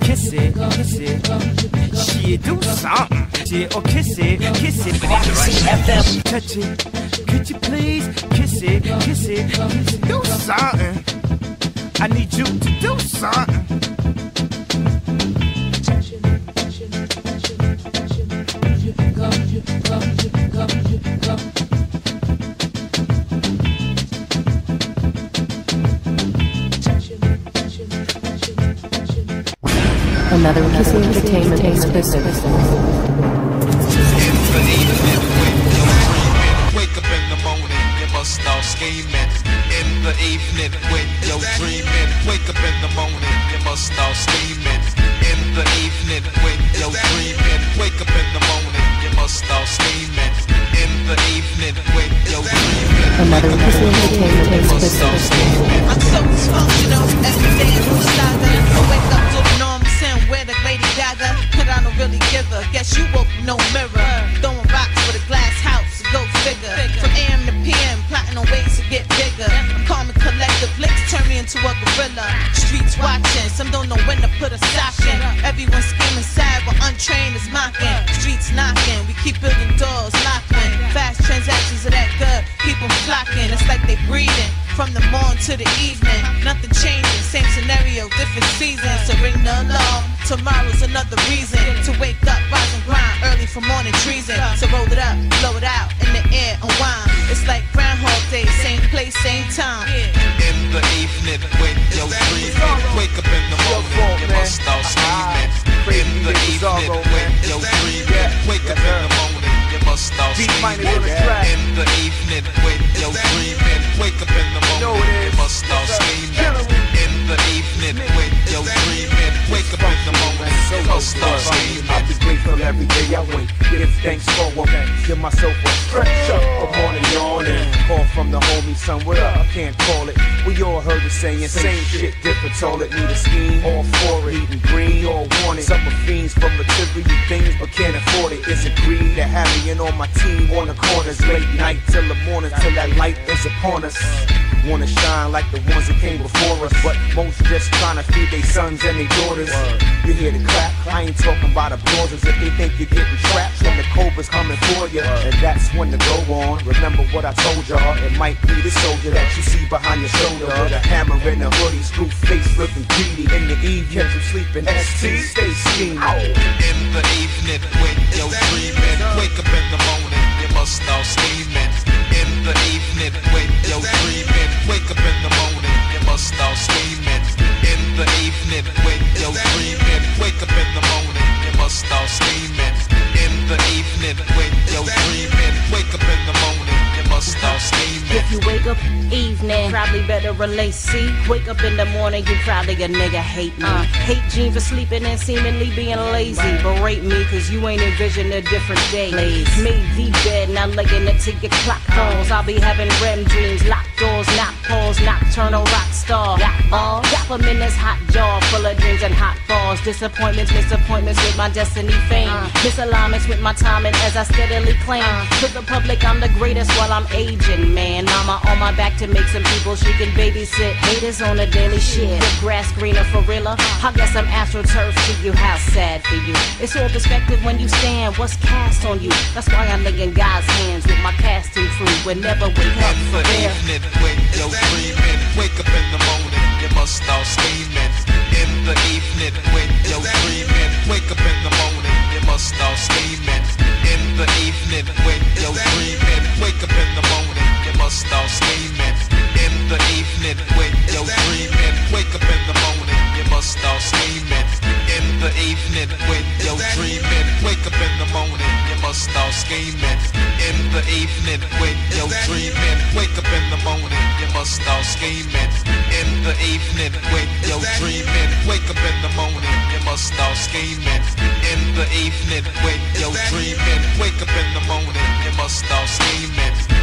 Kiss it, kiss it. Shit, do something. Kiss it, kiss it. Touch it. Could you please kiss it, kiss it. Do something. I need you to do something. Another Kissing Entertainment exclusive. Wake up in the morning, you must start scheming. In the evening, when you're dreaming. Wake up in the morning, you must start scheming. In the evening, when you're dreaming. Wake up some don't know when to put a sock in. Everyone scheming sad, while untrained is mocking. Streets knocking, we keep building doors, locking. Fast transactions are that good, people flocking. It's like they breathing. From the morn to the evening, nothing changing. Same scenario, different seasons. So ring the alarm. Tomorrow's another reason to wake up, rise and grind early for morning treason. So roll it up, blow it out in the air, unwind. It's like Groundhog Day, same morning, you must start scheming. I'll be grateful every day I wake. Give thanks for what give myself a stretch up. A morning yawning. Call from the homie, son, what up? I can't call it. We all heard the saying, same shit, different toilet. Need a scheme, all for it. Eating green, all want it. Some are fiends for material things, but can't afford it. It's a greed to have me and all my team on the corners. Late night till the morning, till that light is upon us. Wanna shine like the ones that came before us, but most just trying to feed their sons and their daughters. You hear the clap? I ain't talking about applauses if they think you're getting trapped when the cobra's coming for you. And that's when to go on. Remember what I told y'all? It might be the soldier that you see behind your shoulder. With a hammer and a hoodie, screw face looking greedy. In the eve, catch you sleeping. ST, stay scheming. In the evening, when you're dreaming. Wake up you up evening, probably better relate. See, wake up in the morning, you probably a nigga hate me. Uh. hate Gene for sleeping and seemingly being lazy. Berate me, cause you ain't envisioned a different day. Made the bed, now laying it till your clock falls. I'll be having REM dreams, locked doors, not pause, nocturnal rock star. Got uh. All got 'em in this hot jar full of dreams and hot balls. Disappointments, disappointments with my destiny fame. Uh. Misalignments with my timing as I steadily claim. To the public, I'm the greatest while I'm aging, man. On my back to make some people she can babysit. Haters on a daily shit. Grass greener for realer. I guess I'm astroturf to you. How sad for you. It's all perspective when you stand. What's cast on you? That's why I lay in God's hands with my casting crew. Whenever wake up for the real. evening, when you're dreaming. Wake up in the morning, you must start scheming. In the evening, when you're dreaming. Evening, when you're dreaming. Wake up in the morning, you must start scheming. In the evening, when you're dreaming. Wake up in the morning, you must start scheming. In the evening, when you're dreaming. Wake up in the morning, you must start scheming.